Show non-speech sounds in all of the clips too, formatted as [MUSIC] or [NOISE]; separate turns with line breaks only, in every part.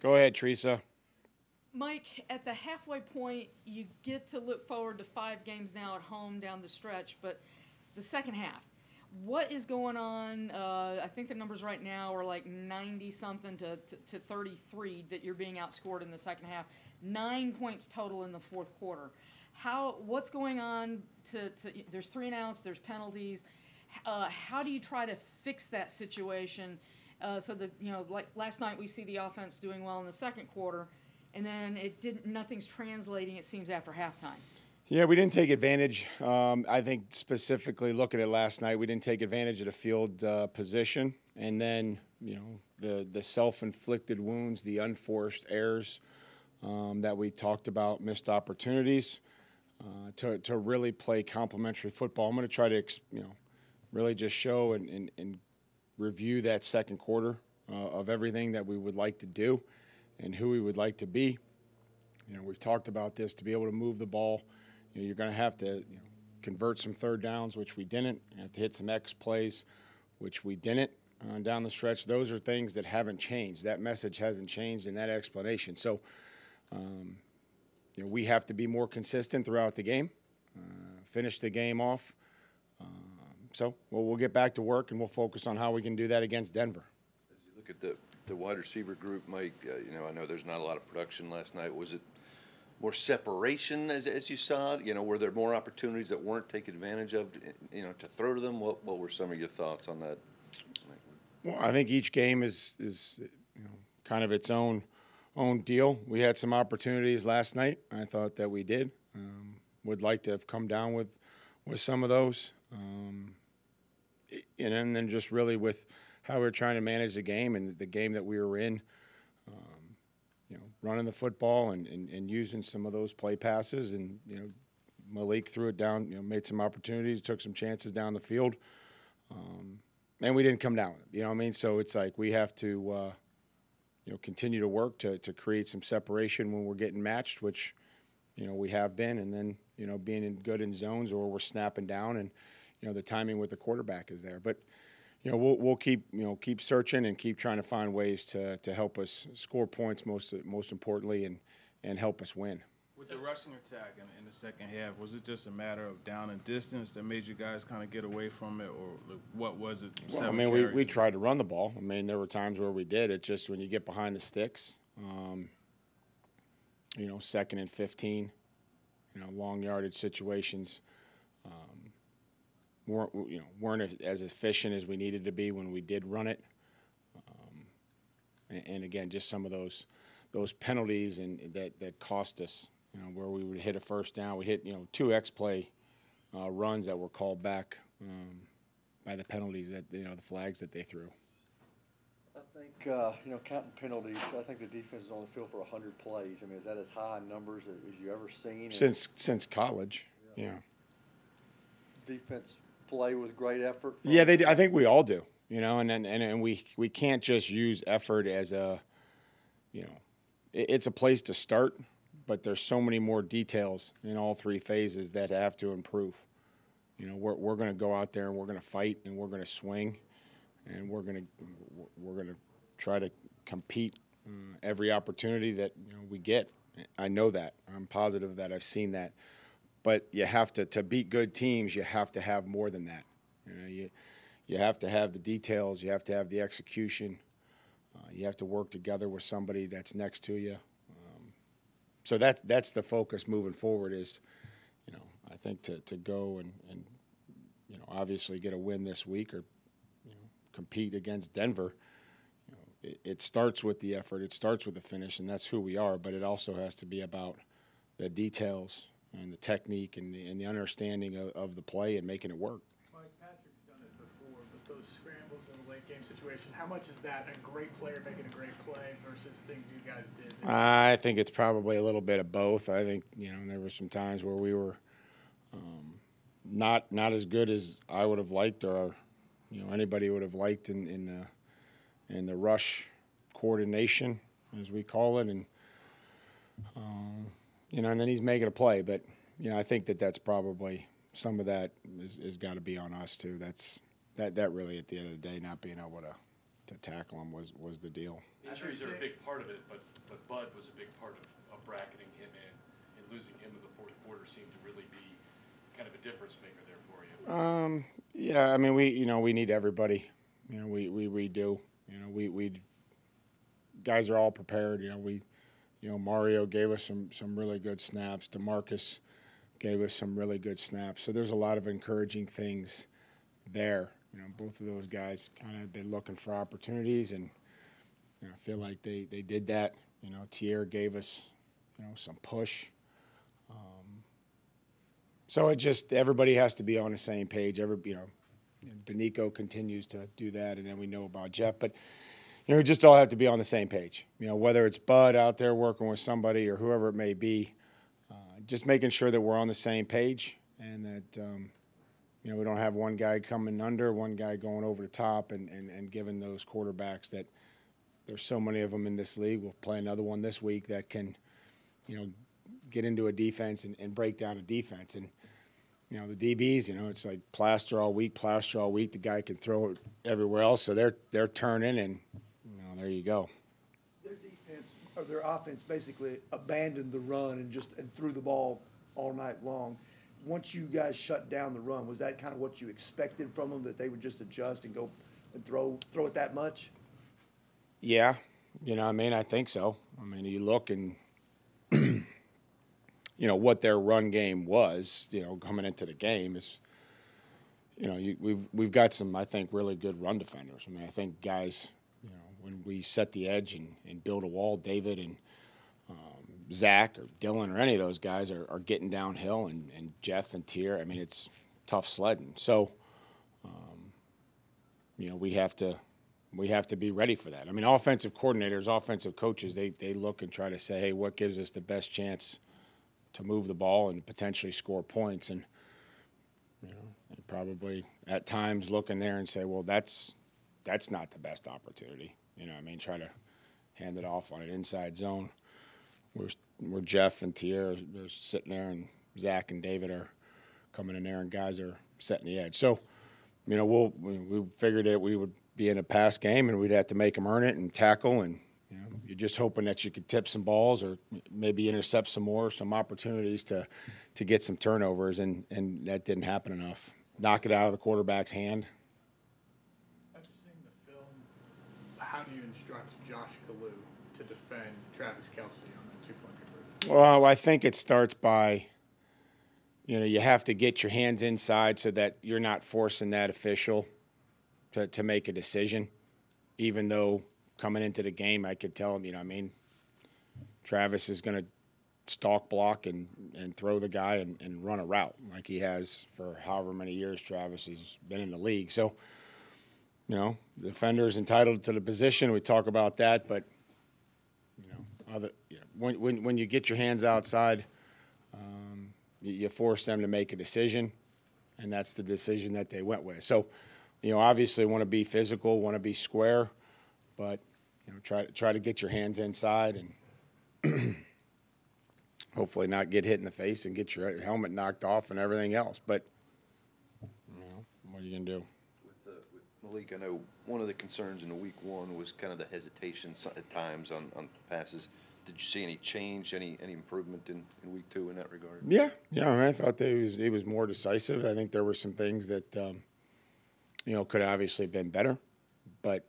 Go ahead, Teresa.
Mike, at the halfway point, you get to look forward to five games now at home down the stretch, but the second half, what is going on? Uh, I think the numbers right now are like 90 something to, to, to 33 that you're being outscored in the second half. Nine points total in the fourth quarter. How? What's going on? To, to there's three and outs. There's penalties. Uh, how do you try to fix that situation? Uh, so that you know, like last night, we see the offense doing well in the second quarter, and then it didn't. Nothing's translating. It seems after halftime.
Yeah, we didn't take advantage. Um, I think specifically looking at last night, we didn't take advantage of the field uh, position, and then you know the the self-inflicted wounds, the unforced errors um, that we talked about, missed opportunities uh, to to really play complementary football. I'm going to try to you know really just show and, and, and review that second quarter uh, of everything that we would like to do and who we would like to be. You know, we've talked about this to be able to move the ball. You know, you're going to have to you know, convert some third downs, which we didn't. You have to hit some X plays, which we didn't uh, down the stretch. Those are things that haven't changed. That message hasn't changed in that explanation. So, um, you know, we have to be more consistent throughout the game, uh, finish the game off so we'll, we'll get back to work and we'll focus on how we can do that against Denver.
As you look at the, the wide receiver group, Mike, uh, you know, I know there's not a lot of production last night. Was it more separation as, as you saw it? You know, were there more opportunities that weren't taken advantage of, you know, to throw to them? What, what were some of your thoughts on that?
Well, I think each game is, is you know, kind of its own own deal. We had some opportunities last night. I thought that we did. Um, would like to have come down with with some of those. Um, and then just really with how we are trying to manage the game and the game that we were in, um, you know, running the football and, and, and, using some of those play passes. And, you know, Malik threw it down, you know, made some opportunities, took some chances down the field. Um, and we didn't come down with it, you know what I mean? So it's like we have to, uh, you know, continue to work to, to create some separation when we're getting matched, which, you know, we have been. And then, you know, being in good in zones or we're snapping down and – you know the timing with the quarterback is there. But you know we'll we'll keep you know keep searching and keep trying to find ways to to help us score points most most importantly and and help us win.
With the rushing attack in, in, the second half, was it just a matter of down and distance that made you guys kind of get away from it, or what was it?
Well, I mean, we, we tried to run the ball. I mean, there were times where we did. It's just when you get behind the sticks, um, you know, second and 15, you know, long yardage situations, um, weren't you know weren't as efficient as we needed to be when we did run it. Um, and, and, again, just some of those those penalties and that that cost us. You know, where we would hit a first down, we hit you know two X play uh, runs that were called back um, by the penalties that you know the flags that they threw.
I think uh, you know counting penalties. I think the defense is on the field for hundred plays. I mean, is that as high in numbers as you ever seen?
Since since college, yeah. yeah.
Defense play with great effort?
Yeah, they. Do. I think we all do. You know, and and and we we can't just use effort as a, you know, it's a place to start, but there's so many more details in all three phases that have to improve. You know, we're we're going to go out there and we're going to fight and we're going to swing, and we're going to we're going to try to compete uh, every opportunity that you know, we get. I know that. I'm positive that I've seen that but you have to to beat good teams. You have to have more than that. You know, you you have to have the details. You have to have the execution. Uh, you have to work together with somebody that's next to you. Um, so that's that's the focus moving forward. Is you know I think to to go and and you know obviously get a win this week or you know compete against Denver. It starts with the effort. It starts with the finish, and that's who we are. But it also has to be about the details and the technique and the, and the understanding of, of the play and making it work.
Mike Patrick's done it before, but those scrambles in a late game situation, how much is that a great player making a great play versus things you guys did?
I think it's probably a little bit of both. I think you know there were some times where we were um, not not as good as I would have liked or you know anybody would have liked in, in the in the rush coordination as we call it and. Um, you know, and then he's making a play. But you know, I think that that's probably some of that is, is got to be on us too. That's that that really at the end of the day not being able to to tackle him was was the deal.
Injuries are a big part of it, but, but Bud was a big part of, of bracketing him in, and losing him in the fourth quarter seemed to really be kind of a difference maker there for you.
Um, yeah, I mean, we you know we need everybody. You know, we we redo. You know, we we guys are all prepared. You know, we you know Mario gave us some some really good snaps. Demarcus gave us some really good snaps. So there's a lot of encouraging things there. You know, both of those guys kind of been looking for opportunities, and you know, I feel like they they did that. You know, Tier gave us you know some push. Um, so it just everybody has to be on the same page. Every you know, Denico continues to do that, and then we know about Jeff. But you know, we just all have to be on the same page. You know, whether it's Bud out there working with somebody or whoever it may be, uh, just making sure that we're on the same page and that um, you know we don't have one guy coming under, one guy going over the top, and and, and giving those quarterbacks that there's so many of them in this league. We'll play another one this week that can, you know, get into a defense and, and break down a defense and you know, the DBs, you know, it's like plaster all week, plaster all week. The guy can throw it everywhere else, so they're they're turning, and there you go.
Their defense, or their offense basically abandoned the run and just, and threw the ball all night long. Once you guys shut down the run, was that kind of what you expected from them, that they would just adjust and go and throw, throw it that much?
Yeah, you know, I mean, I think so. I mean, you look and [CLEARS THROAT] you know what their run game was. You know, coming into the game is, you know, you, we've we've got some I think really good run defenders. I mean, I think guys, when we set the edge and, and build a wall, David and um, Zach or Dylan or any of those guys are, are getting downhill, and, and Jeff and Tier. I mean, it's tough sledding. So, um, you know, we have to we have to be ready for that. I mean, offensive coordinators, offensive coaches, they they look and try to say, hey, what gives us the best chance to move the ball and potentially score points, and you know, and probably at times look in there and say, well, that's that's not the best opportunity. You know, I mean, try to hand it off on an inside zone. Where where Jeff and Tier are sitting there, and Zach and David are coming in there, and guys are setting the edge. So, you know, we'll we, we figured that we would be in a pass game, and we'd have to make them earn it and tackle and you know, you're just hoping that you could tip some balls or maybe intercept some more, some opportunities to, to get some turnovers, and, and that didn't happen enough. Knock it out of the quarterback's hand.
After seeing the film, how do you instruct Josh Kalu to defend Travis Kelce on that two-point conversion?
Well, I think it starts by, you know, you have to get your hands inside so that you're not forcing that official to, to make a decision, even though coming into the game, I could tell him, you know, I mean, Travis is going to stalk block and, and throw the guy and, and run a route like he has for however many years Travis has been in the league. So, you know, the defender is entitled to the position. We talk about that, but, you know, other, you know, when, when, when you get your hands outside, um, you, you force them to make a decision, and that's the decision that they went with. So, you know, obviously want to be physical, want to be square, but you know, try try to get your hands inside and [CLEARS THROAT] hopefully not get hit in the face and get your helmet knocked off and everything else. But you know, what are you gonna do?
Malik, I know one of the concerns in week one was kind of the hesitation at times on, on passes. Did you see any change, any, any improvement in, in week two in that regard?
Yeah, yeah. I, mean, I thought that he was he was more decisive. I think there were some things that um, you know could have obviously been better, but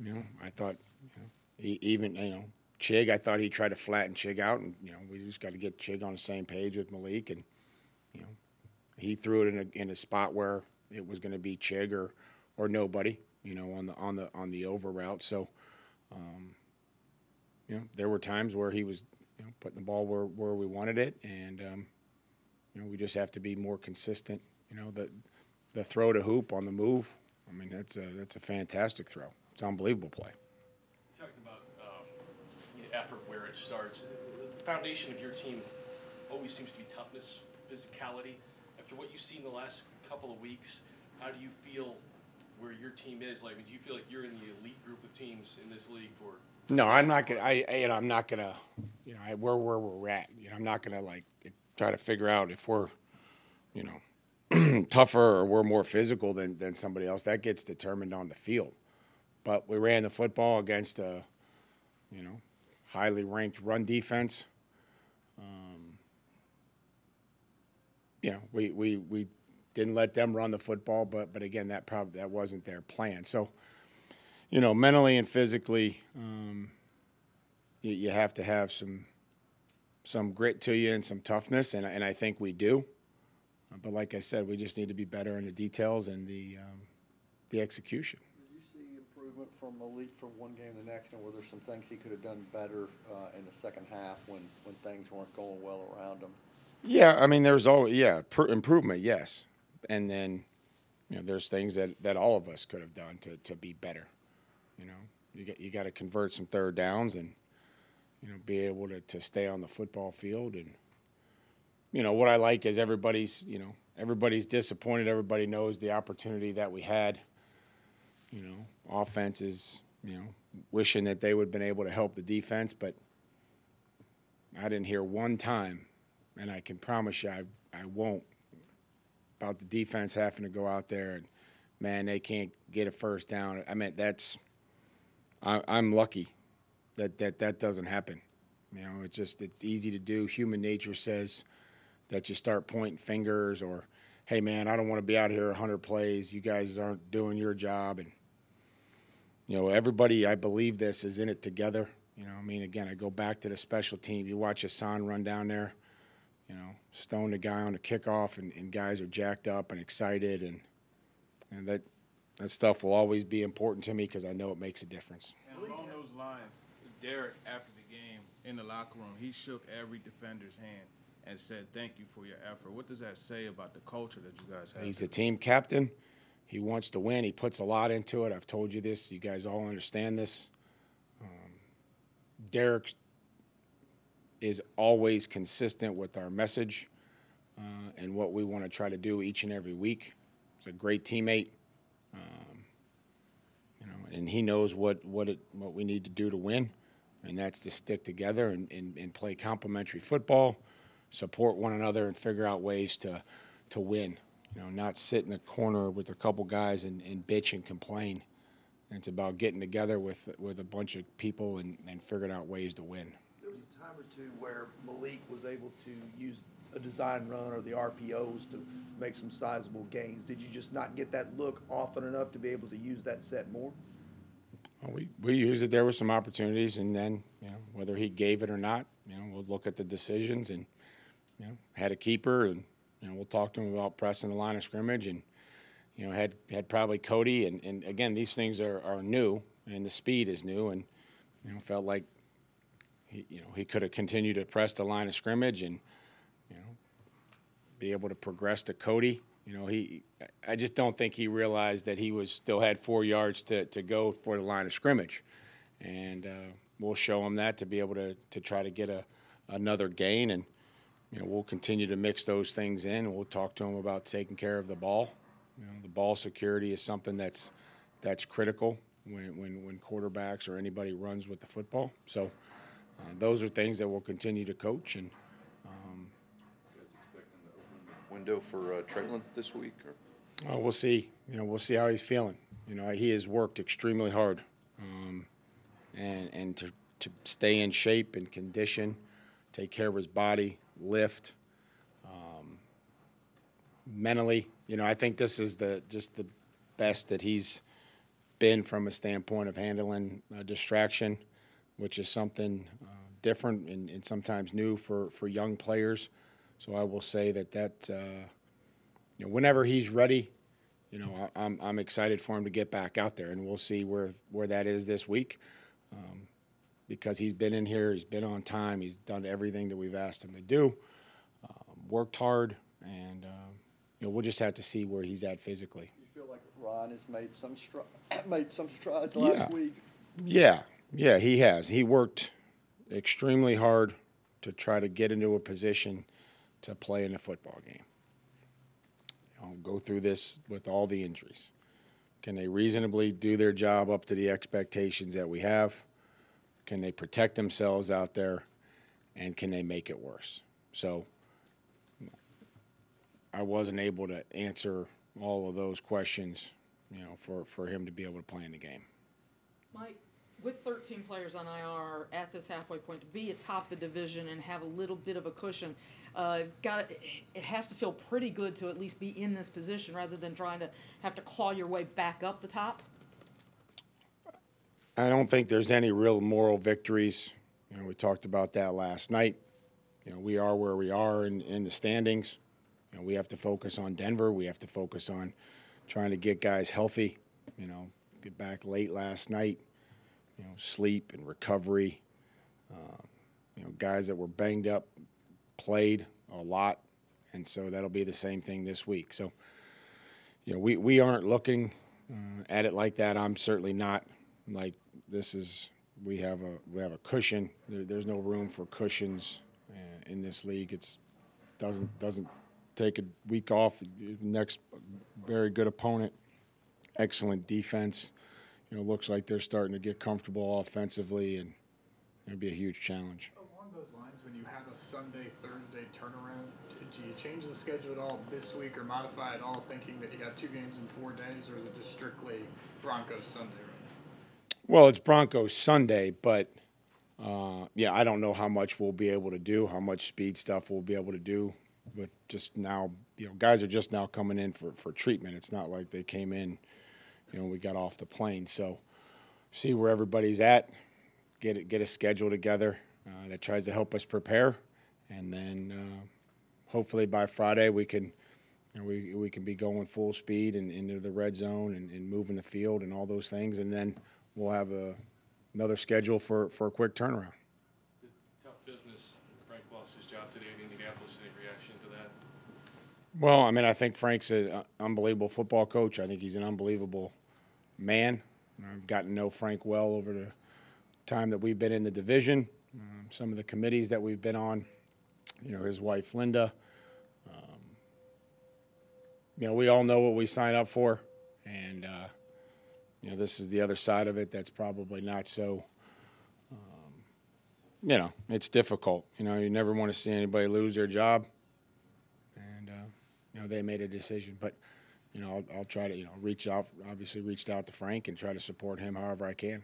you know, I thought, you know, he, even you know, Chig, I thought he tried to flatten Chig out, and you know, we just got to get Chig on the same page with Malik, and you know, he threw it in a in a spot where it was going to be Chig or or nobody, you know, on the on the on the over route. So, um, you know, there were times where he was you know, putting the ball where where we wanted it, and um, you know, we just have to be more consistent. You know, the the throw to hoop on the move. I mean, that's a that's a fantastic throw. It's an unbelievable play.
Talking about um, the effort where it starts, the foundation of your team always seems to be toughness, physicality. After what you've seen the last couple of weeks, how do you feel where your team is? Like, do you feel like you're in the elite group of teams in this league for?
No, I'm not gonna. I, you know, I'm not gonna. You know, I, where where we're at. You know, I'm not gonna like try to figure out if we're, you know, [CLEARS THROAT] tougher or we're more physical than than somebody else. That gets determined on the field. but we ran the football against a, you know, highly ranked run defense. Um, you know, we, we, we didn't let them run the football, but but again, that probably that wasn't their plan. So, you know, mentally and physically, um, you, you have to have some some grit to you and some toughness, and and I think we do. But like I said, we just need to be better in the details and the um, the execution.
Did you see improvement from Malik from one game to the next, and were there some things he could have done better uh, in the second half when, when things weren't going well around him?
Yeah, I mean, there's always yeah pr- improvement, yes, and then you know there's things that, that all of us could have done to, to be better. You know, you got you got to convert some third downs and you know be able to, to stay on the football field and you know what I like is everybody's you know everybody's disappointed. Everybody knows the opportunity that we had. You know, offense is you know wishing that they would have been able to help the defense, but I didn't hear one time and I can promise you I, I won't about the defense having to go out there and man they can't get a first down. I mean that's I, I'm lucky that that that doesn't happen. You know, it's just it's easy to do. Human nature says that you start pointing fingers or hey man, I don't want to be out here 100 plays. You guys aren't doing your job and you know, everybody I believe this is in it together. You know, I mean again, I go back to the special team. You watch Hassan run down there you know, stone the guy on the kickoff, and, and guys are jacked up and excited, and and that that stuff will always be important to me because I know it makes a difference.
And along those lines, Derrick, after the game in the locker room, he shook every defender's hand and said, "Thank you for your effort." What does that say about the culture that you guys have?
He's the team captain. He wants to win. He puts a lot into it. I've told you this. You guys all understand this. Um, Derrick is always consistent with our message uh, and what we want to try to do each and every week. He's a great teammate, um, you know, and he knows what what it what we need to do to win, and that's to stick together and, and, and play complementary football, support one another, and figure out ways to to win. You know, not sit in a corner with a couple guys and, and bitch and complain. It's about getting together with with a bunch of people and, and figuring out ways to win
time or two where Malik was able to use a design run or the RPOs to make some sizable gains. Did you just not get that look often enough to be able to use that set more?
Well, we, we used it. There were some opportunities, and then you know whether he gave it or not, you know, we'll look at the decisions and you know had a keeper, and you know we'll talk to him about pressing the line of scrimmage, and you know had had probably Cody, and, and again these things are, are new, and the speed is new, and you know felt like he you know he could have continued to press the line of scrimmage and you know be able to progress to Cody. You know, he I just don't think he realized that he was still had four yards to, to go for the line of scrimmage, and uh, we'll show him that to be able to, to try to get a another gain, and you know we'll continue to mix those things in. We'll talk to him about taking care of the ball. You know, the ball security is something that's that's critical when when, when quarterbacks or anybody runs with the football. So uh, those are things that we'll continue to coach and.
Window for uh, Trenton this week, or?
Oh, we'll see. You know, we'll see how he's feeling. You know, he has worked extremely hard, um, and and to to stay in shape and condition, take care of his body, lift, um, mentally. You know, I think this is the just the best that he's been from a standpoint of handling a distraction, which is something uh, different and, and sometimes new for for young players. So I will say that that. Uh, you know, whenever he's ready, you know, I, I'm I'm excited for him to get back out there, and we'll see where where that is this week, um, because he's been in here, he's been on time, he's done everything that we've asked him to do, um, worked hard, and um, you know, we'll just have to see where he's at physically.
You feel like Ron has made some stri- [CLEARS THROAT] made some strides last
Yeah.
week?
Yeah, yeah, he has. He worked extremely hard to try to get into a position to play in a football game. Know, go through this with all the injuries. Can they reasonably do their job up to the expectations that we have? Can they protect themselves out there? And can they make it worse? So I wasn't able to answer all of those questions, you know, for, for him to be able to play in the game.
Mike, with 13 players on IR at this halfway point, to be atop the division and have a little bit of a cushion, uh, got it has to feel pretty good to at least be in this position rather than trying to have to claw your way back up the top.
I don't think there's any real moral victories. You know, we talked about that last night. You know, we are where we are in, in the standings. You know, we have to focus on Denver. We have to focus on trying to get guys healthy. You know, get back late last night. You know, sleep and recovery. Um, you know, guys that were banged up played a lot, and so that'll be the same thing this week. So, you know, we, we aren't looking uh, at it like that. I'm certainly not. Like this is we have a we have a cushion. There, there's no room for cushions uh, in this league. It's doesn't doesn't take a week off. Next, very good opponent, excellent defense. You know, looks like they're starting to get comfortable offensively, and it'll be a huge challenge.
Along those lines, when you have a Sunday, Thursday turnaround, do you change the schedule at all this week or modify at all thinking that you got two games in four days, or is it just strictly Broncos Sunday right
Well, it's Broncos Sunday, but uh, yeah, I don't know how much we'll be able to do, how much speed stuff we'll be able to do with just now. You know, guys are just now coming in for, for treatment. It's not like they came in, you know, we got off the plane. So see where everybody's at, get it, get a schedule together uh, that tries to help us prepare, and then uh, hopefully by Friday we can. You know, we, we can be going full speed and into the red zone and, and moving the field and all those things, and then we'll have a, another schedule for, for a quick turnaround.
It's a tough business. Frank lost his job today in Indianapolis. Any reaction to that?
Well, I mean, I think Frank's an uh, unbelievable football coach. I think he's an unbelievable man. I've gotten to know Frank well over the time that we've been in the division, um, some of the committees that we've been on. You know, his wife Linda. Um, you know, we all know what we sign up for, and uh, you know, this is the other side of it. That's probably not so. Um, you know, it's difficult. You know, you never want to see anybody lose their job you know they made a decision. But you know I'll, I'll try to you know reach out. Obviously, reached out to Frank and try to support him however I can.